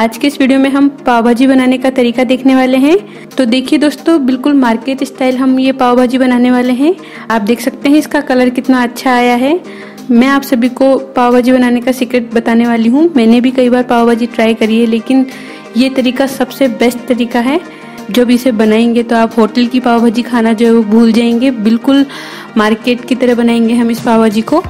आज के इस वीडियो में हम पाव भाजी बनाने का तरीका देखने वाले हैं। तो देखिए दोस्तों, बिल्कुल मार्केट स्टाइल हम ये पाव भाजी बनाने वाले हैं। आप देख सकते हैं इसका कलर कितना अच्छा आया है। मैं आप सभी को पाव भाजी बनाने का सीक्रेट बताने वाली हूँ। मैंने भी कई बार पाव भाजी ट्राई करी है, लेकिन ये तरीका सबसे बेस्ट तरीका है। जब इसे बनाएँगे तो आप होटल की पाव भाजी खाना जो है वो भूल जाएँगे। बिल्कुल मार्केट की तरह बनाएँगे हम इस पाव भाजी को।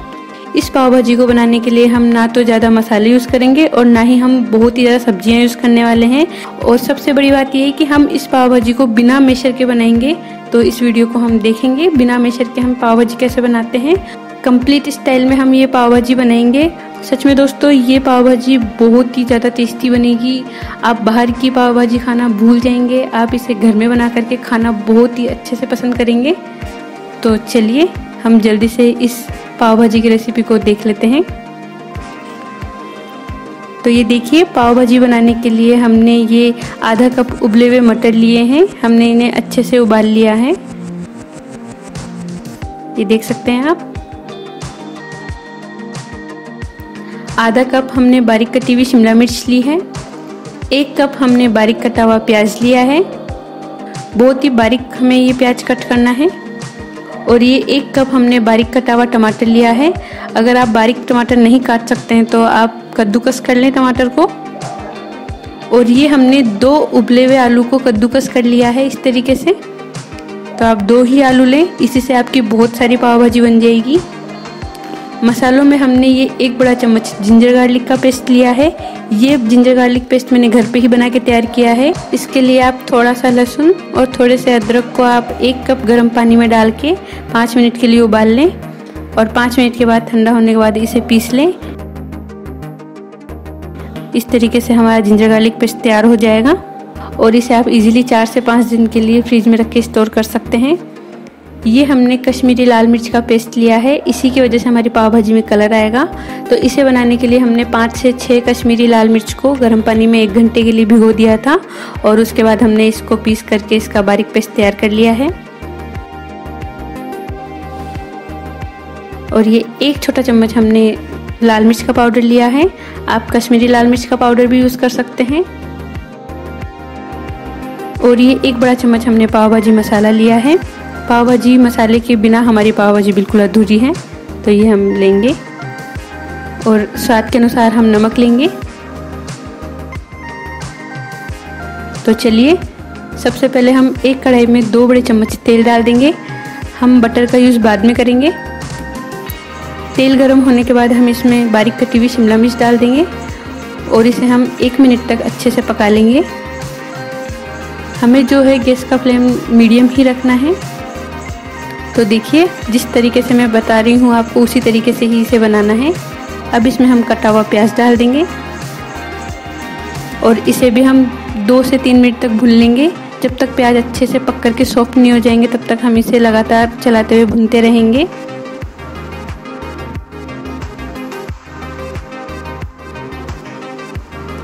इस पाव भाजी को बनाने के लिए हम ना तो ज़्यादा मसाले यूज़ करेंगे और ना ही हम बहुत ही ज़्यादा सब्ज़ियाँ यूज़ करने वाले हैं। और सबसे बड़ी बात यह है कि हम इस पाव भाजी को बिना मेशर के बनाएँगे। तो इस वीडियो को हम देखेंगे, बिना मेशर के हम पाव भाजी कैसे बनाते हैं। कंप्लीट स्टाइल में हम ये पाव भाजी बनाएँगे। सच में दोस्तों, ये पाव भाजी बहुत ही ज़्यादा टेस्टी बनेगी। आप बाहर की पाव भाजी खाना भूल जाएँगे। आप इसे घर में बना करके खाना बहुत ही अच्छे से पसंद करेंगे। तो चलिए, हम जल्दी से इस पाव भाजी की रेसिपी को देख लेते हैं। तो ये देखिए पाव भाजी बनाने के लिए हमने ये आधा कप उबले हुए मटर लिए हैं। हमने इन्हें अच्छे से उबाल लिया है। ये देख सकते हैं आप। आधा कप हमने बारीक कटी हुई शिमला मिर्च ली है। एक कप हमने बारीक कटा हुआ प्याज लिया है। बहुत ही बारीक हमें ये प्याज कट करना है। और ये एक कप हमने बारीक कटा हुआ टमाटर लिया है। अगर आप बारीक टमाटर नहीं काट सकते हैं तो आप कद्दूकस कर लें टमाटर को। और ये हमने दो उबले हुए आलू को कद्दूकस कर लिया है इस तरीके से। तो आप दो ही आलू लें, इसी से आपकी बहुत सारी पाव भाजी बन जाएगी। मसालों में हमने ये एक बड़ा चम्मच जिंजर गार्लिक का पेस्ट लिया है। ये जिंजर गार्लिक पेस्ट मैंने घर पे ही बना के तैयार किया है। इसके लिए आप थोड़ा सा लहसुन और थोड़े से अदरक को आप एक कप गर्म पानी में डाल के पाँच मिनट के लिए उबाल लें और पाँच मिनट के बाद ठंडा होने के बाद इसे पीस लें। इस तरीके से हमारा जिंजर गार्लिक पेस्ट तैयार हो जाएगा और इसे आप इजीली चार से पाँच दिन के लिए फ्रिज में रख के स्टोर कर सकते हैं। ये हमने कश्मीरी लाल मिर्च का पेस्ट लिया है। इसी की वजह से हमारी पाव भाजी में कलर आएगा। तो इसे बनाने के लिए हमने पाँच से छः कश्मीरी लाल मिर्च को गर्म पानी में एक घंटे के लिए भिगो दिया था और उसके बाद हमने इसको पीस करके इसका बारीक पेस्ट तैयार कर लिया है। और ये एक छोटा चम्मच हमने लाल मिर्च का पाउडर लिया है। आप कश्मीरी लाल मिर्च का पाउडर भी यूज़ कर सकते हैं। और ये एक बड़ा चम्मच हमने पाव भाजी मसाला लिया है। पाव भाजी मसाले के बिना हमारी पाव भाजी बिल्कुल अधूरी है तो ये हम लेंगे। और स्वाद के अनुसार हम नमक लेंगे। तो चलिए, सबसे पहले हम एक कढ़ाई में दो बड़े चम्मच तेल डाल देंगे। हम बटर का यूज़ बाद में करेंगे। तेल गर्म होने के बाद हम इसमें बारीक कटी हुई शिमला मिर्च डाल देंगे। और इसे हम एक मिनट तक अच्छे से पका लेंगे। हमें जो है गैस का फ्लेम मीडियम ही रखना है। तो देखिए, जिस तरीके से मैं बता रही हूँ, आपको उसी तरीके से ही इसे बनाना है। अब इसमें हम कटा हुआ प्याज डाल देंगे। और इसे भी हम दो से तीन मिनट तक भून लेंगे। जब तक प्याज अच्छे से पक करके सॉफ्ट नहीं हो जाएँगे, तब तक हम इसे लगातार चलाते हुए भूनते रहेंगे।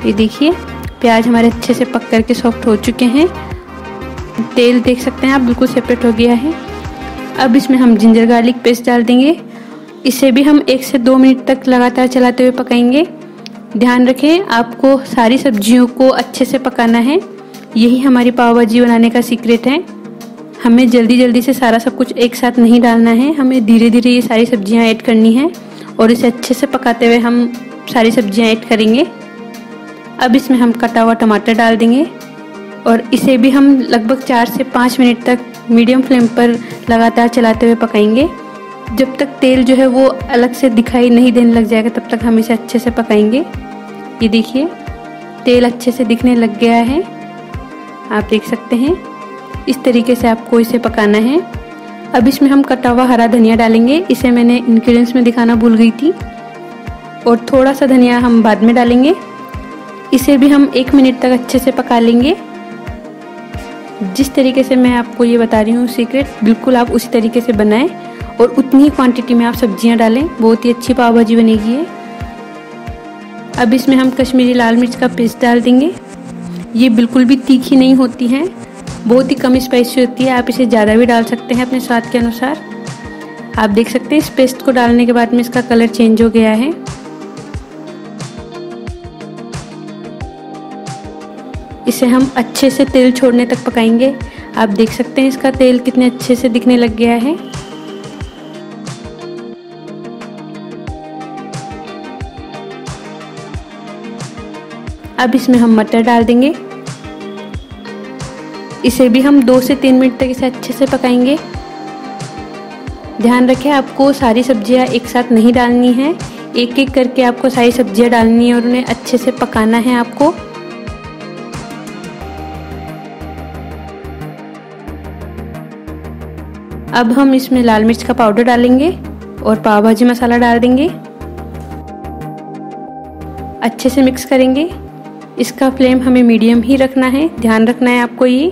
ये देखिए, प्याज हमारे अच्छे से पक करके सॉफ्ट हो चुके हैं। तेल देख सकते हैं आप, बिल्कुल सेपरेट हो गया है। अब इसमें हम जिंजर गार्लिक पेस्ट डाल देंगे। इसे भी हम एक से दो मिनट तक लगातार चलाते हुए पकाएँगे। ध्यान रखें, आपको सारी सब्जियों को अच्छे से पकाना है। यही हमारी पाव भाजी बनाने का सीक्रेट है। हमें जल्दी जल्दी से सारा सब कुछ एक साथ नहीं डालना है। हमें धीरे धीरे ये सारी सब्ज़ियाँ ऐड करनी है और इसे अच्छे से पकाते हुए हम सारी सब्ज़ियाँ ऐड करेंगे। अब इसमें हम कटा हुआ टमाटर डाल देंगे। और इसे भी हम लगभग चार से पाँच मिनट तक मीडियम फ्लेम पर लगातार चलाते हुए पकाएँगे। जब तक तेल जो है वो अलग से दिखाई नहीं देने लग जाएगा, तब तक हम इसे अच्छे से पकाएँगे। ये देखिए, तेल अच्छे से दिखने लग गया है। आप देख सकते हैं, इस तरीके से आपको इसे पकाना है। अब इसमें हम कटा हुआ हरा धनिया डालेंगे। इसे मैंने इंग्रेडिएंट्स में दिखाना भूल गई थी। और थोड़ा सा धनिया हम बाद में डालेंगे। इसे भी हम एक मिनट तक अच्छे से पका लेंगे। जिस तरीके से मैं आपको ये बता रही हूँ सीक्रेट बिल्कुल आप उसी तरीके से बनाएँ और उतनी ही क्वांटिटी में आप सब्ज़ियाँ डालें, बहुत ही अच्छी पाव भाजी बनेगी है अब इसमें हम कश्मीरी लाल मिर्च का पेस्ट डाल देंगे। ये बिल्कुल भी तीखी नहीं होती है, बहुत ही कम स्पाइसी होती है, आप इसे ज़्यादा भी डाल सकते हैं अपने स्वाद के अनुसार। आप देख सकते हैं, इस पेस्ट को डालने के बाद में इसका कलर चेंज हो गया है। इसे हम अच्छे से तेल छोड़ने तक पकाएँगे। आप देख सकते हैं इसका तेल कितने अच्छे से दिखने लग गया है। अब इसमें हम मटर डाल देंगे। इसे भी हम दो से तीन मिनट तक इसे अच्छे से पकाएँगे। ध्यान रखें, आपको सारी सब्ज़ियाँ एक साथ नहीं डालनी है। एक एक करके आपको सारी सब्ज़ियाँ डालनी है और उन्हें अच्छे से पकाना है आपको। अब हम इसमें लाल मिर्च का पाउडर डालेंगे और पाव भाजी मसाला डाल देंगे। अच्छे से मिक्स करेंगे। इसका फ्लेम हमें मीडियम ही रखना है। ध्यान रखना है आपको ये।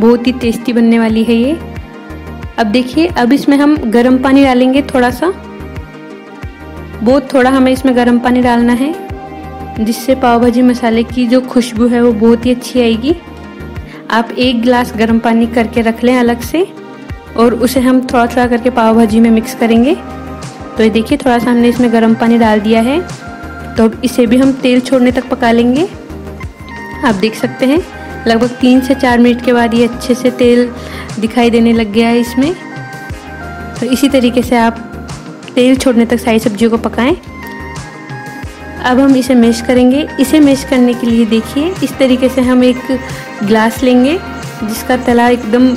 बहुत ही टेस्टी बनने वाली है ये। अब देखिए, अब इसमें हम गर्म पानी डालेंगे थोड़ा सा। बहुत थोड़ा हमें इसमें गर्म पानी डालना है। जिससे पाव भाजी मसाले की जो खुशबू है वो बहुत ही अच्छी आएगी। आप एक गिलास गर्म पानी करके रख लें अलग से और उसे हम थोड़ा थोड़ा करके पाव भाजी में मिक्स करेंगे। तो ये देखिए थोड़ा सा हमने इसमें गर्म पानी डाल दिया है। तो अब इसे भी हम तेल छोड़ने तक पका लेंगे। आप देख सकते हैं, लगभग तीन से चार मिनट के बाद ये अच्छे से तेल दिखाई देने लग गया है इसमें। तो इसी तरीके से आप तेल छोड़ने तक सारी सब्जियों को पकाएँ। अब हम इसे मैश करेंगे। इसे मैश करने के लिए देखिए, इस तरीके से हम एक ग्लास लेंगे, जिसका तला एकदम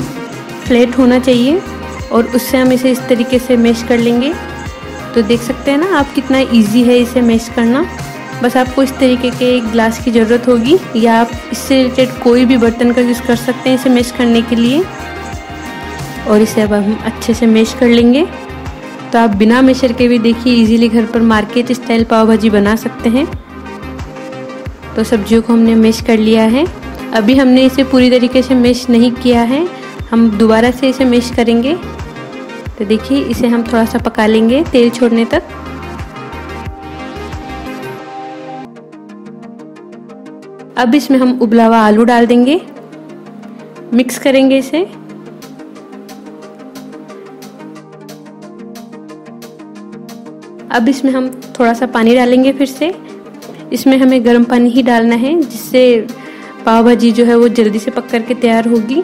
फ्लैट होना चाहिए, और उससे हम इसे इस तरीके से मैश कर लेंगे। तो देख सकते हैं ना, आप कितना इजी है इसे मैश करना। बस आपको इस तरीके के एक ग्लास की ज़रूरत होगी, या आप इससे रिलेटेड कोई भी बर्तन का यूज़ कर सकते हैं इसे मैश करने के लिए। और इसे अब हम अच्छे से मैश कर लेंगे। तो आप बिना मेशर के भी देखिए इजीली घर पर मार्केट स्टाइल पाव भाजी बना सकते हैं। तो सब्जियों को हमने मैश कर लिया है, अभी हमने इसे पूरी तरीके से मैश नहीं किया है। हम दोबारा से इसे मैश करेंगे। तो देखिए, इसे हम थोड़ा सा पका लेंगे तेल छोड़ने तक। अब इसमें हम उबला हुआ आलू डाल देंगे। मिक्स करेंगे इसे। अब इसमें हम थोड़ा सा पानी डालेंगे फिर से। इसमें हमें गर्म पानी ही डालना है, जिससे पाव भाजी जो है वो जल्दी से पक करके तैयार होगी।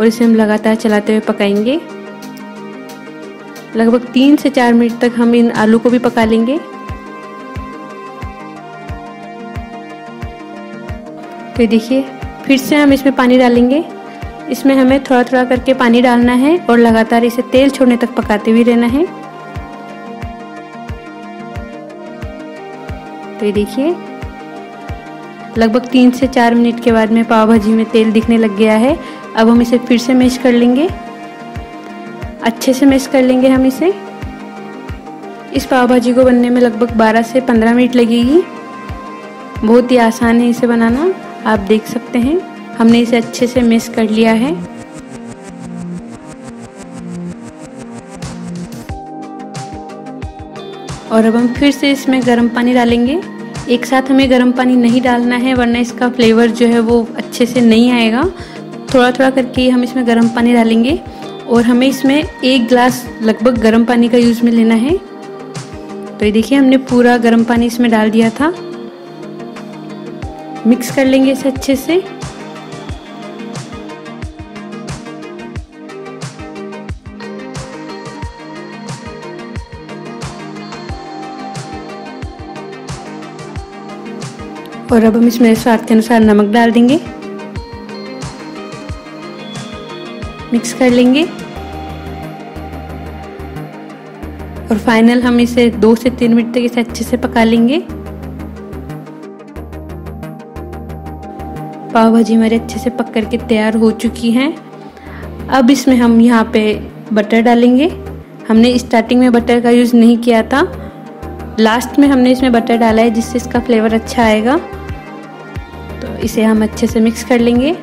और इसे हम लगातार चलाते हुए पकाएँगे। लगभग तीन से चार मिनट तक हम इन आलू को भी पका लेंगे। तो देखिए, फिर से हम इसमें पानी डालेंगे। इसमें हमें थोड़ा थोड़ा करके पानी डालना है और लगातार इसे तेल छोड़ने तक पकाते हुए रहना है। तो ये देखिए। लगभग तीन से चार मिनट के बाद में पाव भाजी में तेल दिखने लग गया है। अब हम इसे फिर से मैश कर लेंगे। अच्छे से मैश कर लेंगे हम इसे। इस पाव भाजी को बनने में लगभग 12 से 15 मिनट लगेगी। बहुत ही आसान है इसे बनाना। आप देख सकते हैं। हमने इसे अच्छे से मिक्स कर लिया है। और अब हम फिर से इसमें गर्म पानी डालेंगे। एक साथ हमें गर्म पानी नहीं डालना है, वरना इसका फ्लेवर जो है वो अच्छे से नहीं आएगा। थोड़ा थोड़ा करके हम इसमें गर्म पानी डालेंगे और हमें इसमें एक ग्लास लगभग गर्म पानी का यूज़ में लेना है। तो ये देखिए, हमने पूरा गर्म पानी इसमें डाल दिया था। मिक्स कर लेंगे इसे अच्छे से। और अब हम इसमें स्वाद के अनुसार नमक डाल देंगे। मिक्स कर लेंगे। और फाइनल हम इसे दो से तीन मिनट तक इसे अच्छे से पका लेंगे। पाव भाजी हमारे अच्छे से पक करके तैयार हो चुकी हैं। अब इसमें हम यहाँ पे बटर डालेंगे। हमने स्टार्टिंग में बटर का यूज़ नहीं किया था। लास्ट में हमने इसमें बटर डाला है जिससे इसका फ्लेवर अच्छा आएगा। तो इसे हम अच्छे से मिक्स कर लेंगे।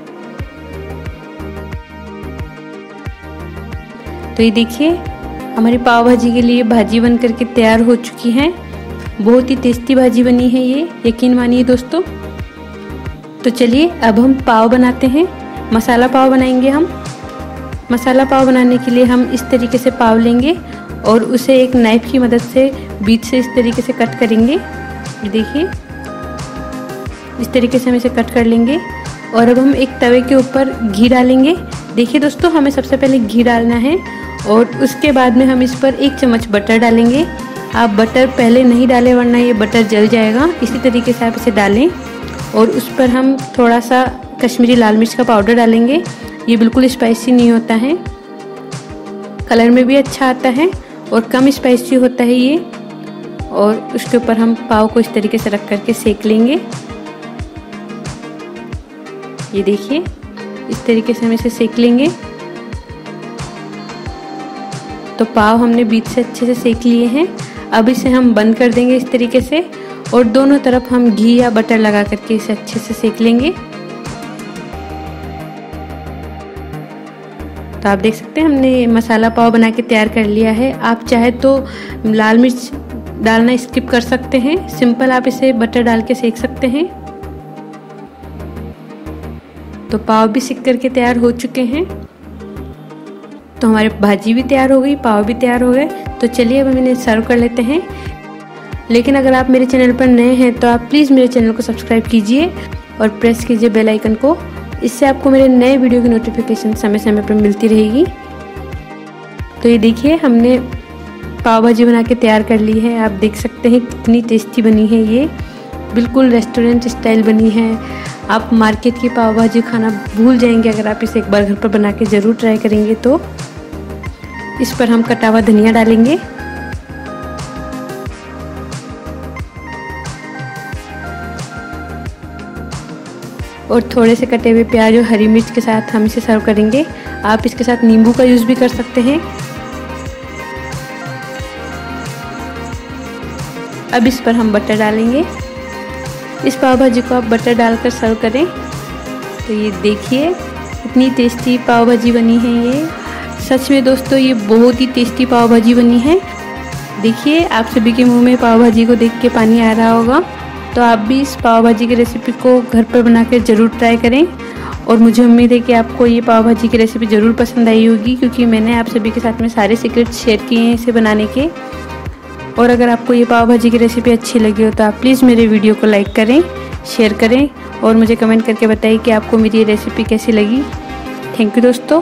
तो ये देखिए, हमारी पाव भाजी के लिए भाजी बन करके तैयार हो चुकी है। बहुत ही टेस्टी भाजी बनी है ये, यकीन मानिए दोस्तों। तो चलिए, अब हम पाव बनाते हैं। मसाला पाव बनाएँगे हम। मसाला पाव बनाने के लिए हम इस तरीके से पाव लेंगे और उसे एक नाइफ की मदद से बीच से इस तरीके से कट करेंगे। देखिए। इस तरीके से हम इसे कट कर लेंगे। और अब हम एक तवे के ऊपर घी डालेंगे। देखिए दोस्तों, हमें सबसे पहले घी डालना है और उसके बाद में हम इस पर एक चम्मच बटर डालेंगे। आप बटर पहले नहीं डालें, वरना ये बटर जल जाएगा। इसी तरीके से आप इसे डालें और उस पर हम थोड़ा सा कश्मीरी लाल मिर्च का पाउडर डालेंगे। ये बिल्कुल स्पाइसी नहीं होता है। कलर में भी अच्छा आता है और कम स्पाइसी होता है ये। और उसके ऊपर हम पाव को इस तरीके से रख करके सेक लेंगे। ये देखिए, इस तरीके से हम इसे सेक लेंगे। तो पाव हमने बीच से अच्छे से सेक लिए हैं। अब इसे हम बंद कर देंगे इस तरीके से और दोनों तरफ़ हम घी या बटर लगा करके इसे अच्छे से सेक लेंगे। तो आप देख सकते हैं, हमने मसाला पाव बना के तैयार कर लिया है। आप चाहे तो लाल मिर्च डालना स्किप कर सकते हैं। सिंपल आप इसे बटर डाल के सेक सकते हैं। तो पाव भी सिक करके तैयार हो चुके हैं। तो हमारे भाजी भी तैयार हो गई, पाव भी तैयार हो गए। तो चलिए अब हम इन्हें सर्व कर लेते हैं। लेकिन अगर आप मेरे चैनल पर नए हैं तो आप प्लीज़ मेरे चैनल को सब्सक्राइब कीजिए और प्रेस कीजिए बेल आइकन को। इससे आपको मेरे नए वीडियो की नोटिफिकेशन समय समय पर मिलती रहेगी। तो ये देखिए, हमने पाव भाजी बना के तैयार कर ली है। आप देख सकते हैं कितनी टेस्टी बनी है ये। बिल्कुल रेस्टोरेंट स्टाइल बनी है। आप मार्केट की पाव भाजी खाना भूल जाएँगे अगर आप इसे एक बार घर पर बना के ज़रूर ट्राई करेंगे तो। इस पर हम कटा हुआ धनिया डालेंगे। और थोड़े से कटे हुए प्याज और हरी मिर्च के साथ हम इसे सर्व करेंगे। आप इसके साथ नींबू का यूज़ भी कर सकते हैं। अब इस पर हम बटर डालेंगे। इस पाव भाजी को आप बटर डालकर सर्व करें। तो ये देखिए, इतनी टेस्टी पाव भाजी बनी है ये। सच में दोस्तों, ये बहुत ही टेस्टी पाव भाजी बनी है। देखिए, आप सभी के मुँह में पाव भाजी को देख के पानी आ रहा होगा। तो आप भी इस पाव भाजी की रेसिपी को घर पर बना कर ज़रूर ट्राई करें। और मुझे उम्मीद है कि आपको ये पाव भाजी की रेसिपी ज़रूर पसंद आई होगी, क्योंकि मैंने आप सभी के साथ में सारे सीक्रेट शेयर किए हैं इसे बनाने के। और अगर आपको ये पाव भाजी की रेसिपी अच्छी लगी हो तो आप प्लीज़ मेरे वीडियो को लाइक करें शेयर करें और मुझे कमेंट करके बताइए कि आपको मेरी ये रेसिपी कैसी लगी। थैंक यू दोस्तों।